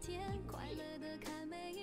天快乐的看每一